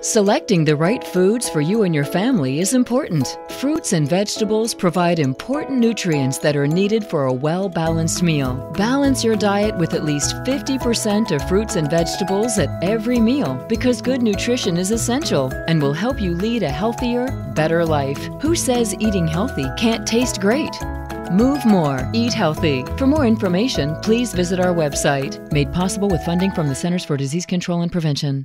Selecting the right foods for you and your family is important. Fruits and vegetables provide important nutrients that are needed for a well balanced meal. Balance your diet with at least 50% of fruits and vegetables at every meal because good nutrition is essential and will help you lead a healthier, better life. Who says eating healthy can't taste great? Move more, eat healthy. For more information, please visit our website, made possible with funding from the Centers for Disease Control and Prevention.